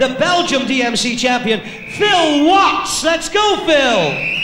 the Belgium DMC champion, Phil Watts. Let's go, Phil.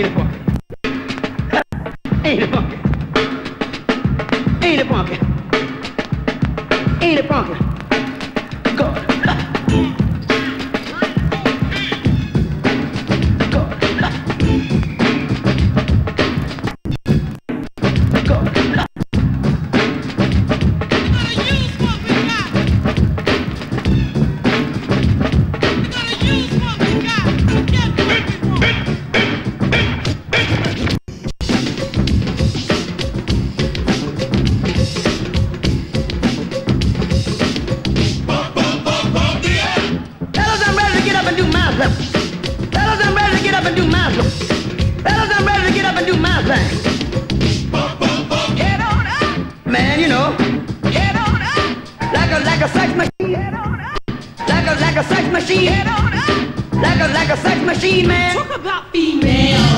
Ain't it funky? Ain't it funky? Ain't it funky? Go. And do my thing. Fellas, I'm ready to get up and do my thing. Fellas, I'm ready to get up and do my thing. Head on up. Man, you know. Head on up. Like a like a sex machine. Head on up. Like a like a sex machine. Head on up. Like a like a sex machine, man. Talk about females.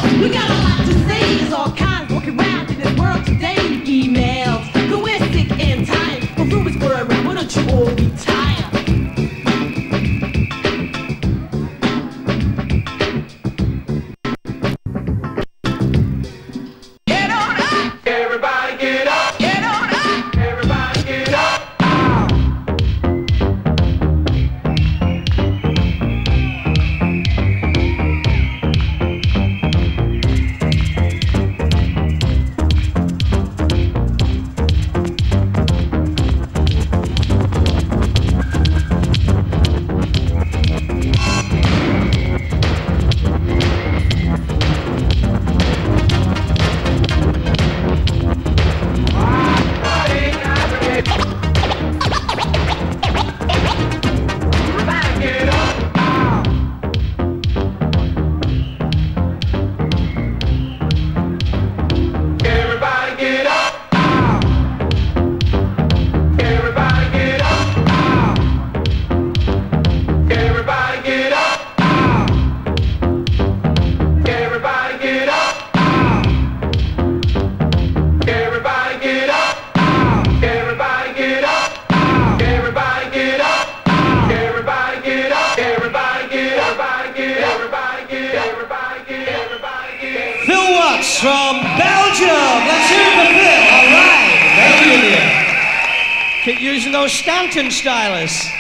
From Belgium. Let's hear it for Phil. All right. Thank you. Keep using those Stanton stylus.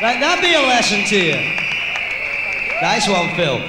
That, that'd be a lesson to you. Nice one, Phil.